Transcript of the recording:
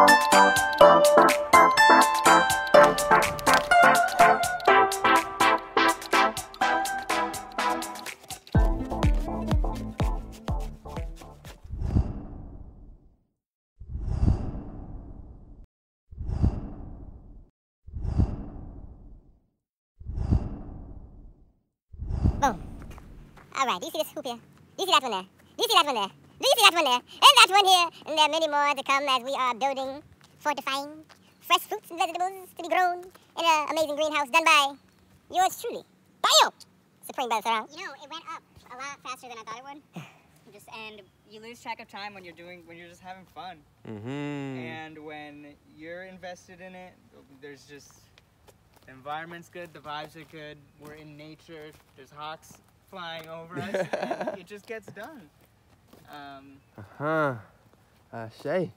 Boom. All right, do you see this hoop here? Do you see that one there? Do you see that one there? Do you see that one there? And that one here? And there are many more to come as we are building, fortifying, fresh fruits and vegetables to be grown in an amazing greenhouse done by yours truly, Bio, Supreme Bell You know, it went up a lot faster than I thought it would. just and you lose track of time when you're doing when you're just having fun. Mm-hmm. And when you're invested in it, there's just the environment's good, the vibes are good. We're in nature. There's hawks flying over us. and it just gets done. Um, Uh-huh. Uh, Shay,